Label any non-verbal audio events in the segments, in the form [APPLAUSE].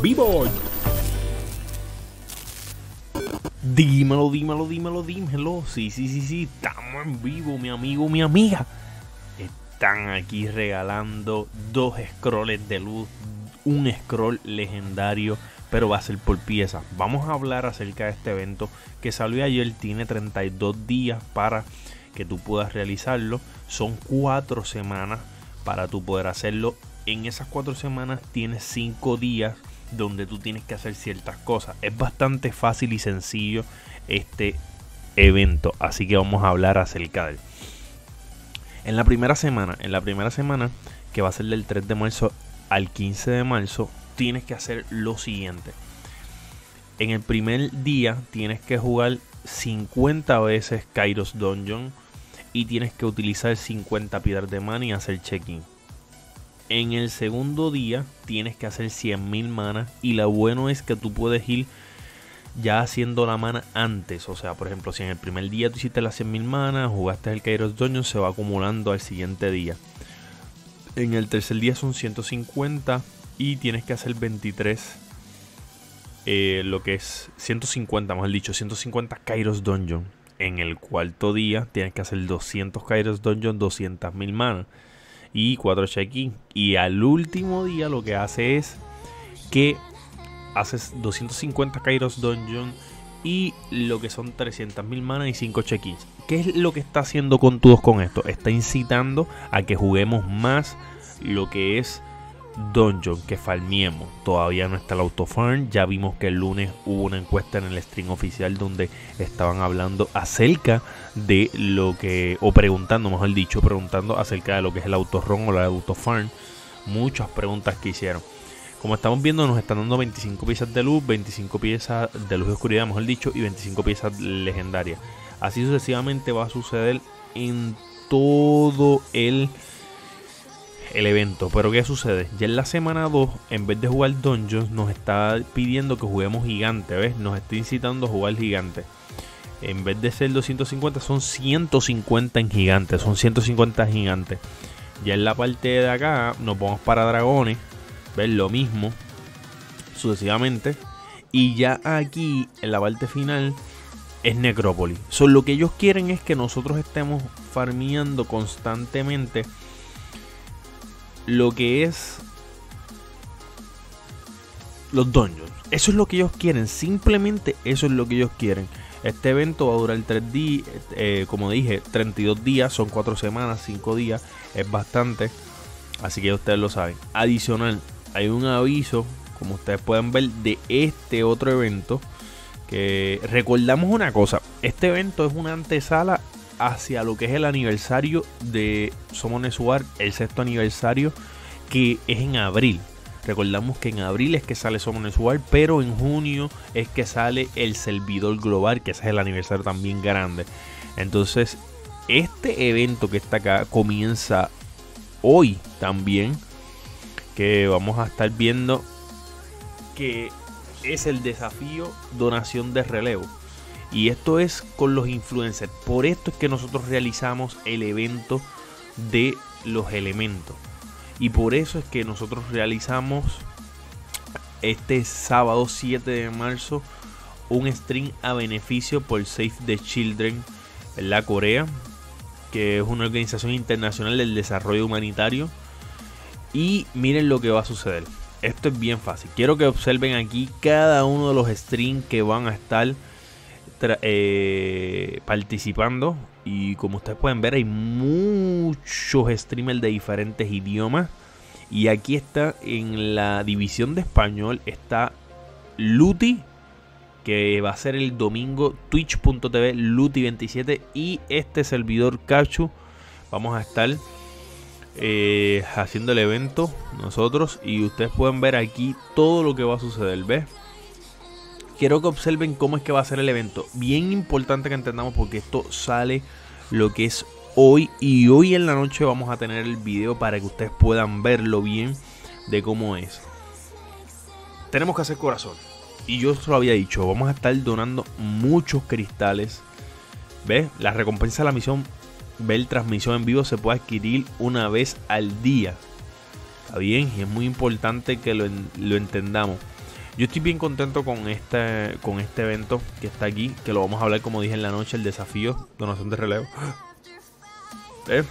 vivo. Dímelo, dímelo, dímelo, dímelo. Sí, sí, sí, sí, estamos en vivo, mi amigo, mi amiga. Están aquí regalando dos scrolls de luz, un scroll legendario, pero va a ser por piezas. Vamos a hablar acerca de este evento que salió ayer, tiene 32 días para que tú puedas realizarlo. Son cuatro semanas para tú poder hacerlo. En esas cuatro semanas tienes cinco días donde tú tienes que hacer ciertas cosas. Es bastante fácil y sencillo este evento, así que vamos a hablar acerca de él. En la primera semana, en la primera semana que va a ser del 3 de marzo al 15 de marzo, tienes que hacer lo siguiente. En el primer día tienes que jugar 50 veces Kairos Dungeon y tienes que utilizar 50 piedras de mana y hacer check-in. En el segundo día tienes que hacer 100.000 manas y lo bueno es que tú puedes ir ya haciendo la mana antes. O sea, por ejemplo, si en el primer día tú hiciste las 100.000 manas, jugaste el Kairos Dungeon, se va acumulando al siguiente día. En el tercer día son 150 y tienes que hacer 23. Eh, lo que es 150, mejor dicho, 150 Kairos Dungeon. En el cuarto día tienes que hacer 200 Kairos Dungeon, 200.000 manas y 4 check-in. Y al último día lo que hace es que haces 250 Kairos Dungeon y lo que son 300.000 manas y 5 check-ins. ¿Qué es lo que está haciendo con todos con esto? Está incitando a que juguemos más lo que es Dungeon, que farmiemos. Todavía no está el autofarm. Ya vimos que el lunes hubo una encuesta en el stream oficial donde estaban hablando acerca de lo que, o preguntando, mejor dicho, preguntando acerca de lo que es el autorun o la autofarm. Muchas preguntas que hicieron. Como estamos viendo, nos están dando 25 piezas de luz, 25 piezas de luz y oscuridad, mejor dicho, y 25 piezas legendarias. Así sucesivamente va a suceder en todo el el evento. Pero ¿qué sucede? Ya en la semana 2, en vez de jugar Dungeons, nos está pidiendo que juguemos gigante, ¿ves? Nos está incitando a jugar gigante. En vez de ser 250, son 150 en gigante. Son 150 gigantes. Ya en la parte de acá, nos vamos para dragones. ¿Ves? Lo mismo. Sucesivamente. Y ya aquí, en la parte final, es Necrópolis. Lo que ellos quieren es que nosotros estemos farmeando constantemente lo que es los dungeons. Eso es lo que ellos quieren. Simplemente eso es lo que ellos quieren. Este evento va a durar 3 días, eh, como dije, 32 días, son 4 semanas, 5 días, es bastante. Así que ustedes lo saben. Adicional, hay un aviso, como ustedes pueden ver, de este otro evento. Que recordamos una cosa, este evento es una antesala hacia lo que es el aniversario de Somos Nesuar, el sexto aniversario, que es en abril. Recordamos que en abril es que sale Somos Nesuar, pero en junio es que sale el servidor global, que ese es el aniversario también grande. Entonces, este evento que está acá comienza hoy también, que vamos a estar viendo que es el desafío donación de relevo. Y esto es con los influencers. Por esto es que nosotros realizamos el evento de los elementos. Y por eso es que nosotros realizamos este sábado 7 de marzo un stream a beneficio por Save the Children en la Corea, que es una organización internacional del desarrollo humanitario. Y miren lo que va a suceder. Esto es bien fácil. Quiero que observen aquí cada uno de los streams que van a estar eh, participando. Y como ustedes pueden ver, hay muchos streamers de diferentes idiomas. Y aquí está en la división de español está Luti, que va a ser el domingo twitch.tv Luti27 y este servidor Cachu. Vamos a estar eh, haciendo el evento nosotros y ustedes pueden ver aquí todo lo que va a suceder, ¿ves? Quiero que observen cómo es que va a ser el evento. Bien importante que entendamos porque esto sale lo que es hoy y hoy en la noche vamos a tener el video para que ustedes puedan verlo bien de cómo es. Tenemos que hacer corazón. Y yo os lo había dicho, vamos a estar donando muchos cristales. ¿Ves? La recompensa de la misión, ver transmisión en vivo, se puede adquirir una vez al día. Está bien, y es muy importante que lo, lo entendamos. Yo estoy bien contento con este, con este evento que está aquí, que lo vamos a hablar como dije en la noche, el desafío, donación de relevo. [GASPS] ¿Eh?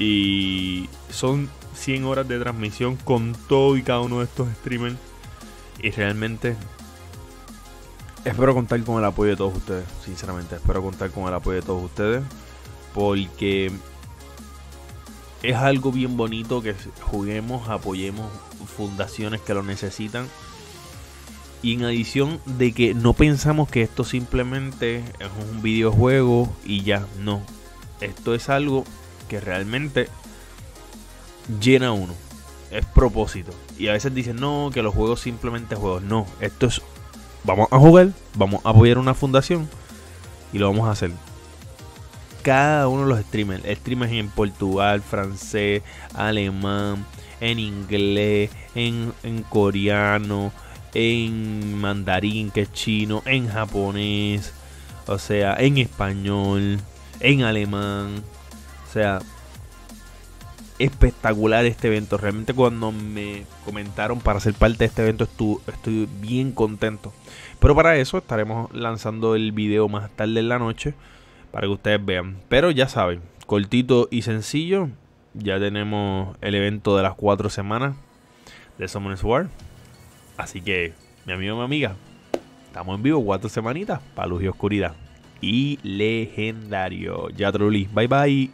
Y son 100 horas de transmisión con todo y cada uno de estos streamers. Y realmente espero contar con el apoyo de todos ustedes, sinceramente. Espero contar con el apoyo de todos ustedes. Porque es algo bien bonito que juguemos, apoyemos fundaciones que lo necesitan. Y en adición de que no pensamos que esto simplemente es un videojuego y ya, no. Esto es algo que realmente llena uno. Es propósito. Y a veces dicen, no, que los juegos simplemente juegos. No, esto es, vamos a jugar, vamos a apoyar una fundación y lo vamos a hacer. Cada uno de los streamers, streamers en Portugal, francés, alemán, en inglés, en, en coreano, en mandarín, que es chino, en japonés, o sea, en español, en alemán. O sea, espectacular este evento. Realmente cuando me comentaron para ser parte de este evento estoy bien contento. Pero para eso estaremos lanzando el video más tarde en la noche para que ustedes vean. Pero ya saben, cortito y sencillo. Ya tenemos el evento de las cuatro semanas de Summoners War. Así que, mi amigo mi amiga, estamos en vivo cuatro semanitas para luz y oscuridad. Y legendario. Ya Trulli. Bye bye.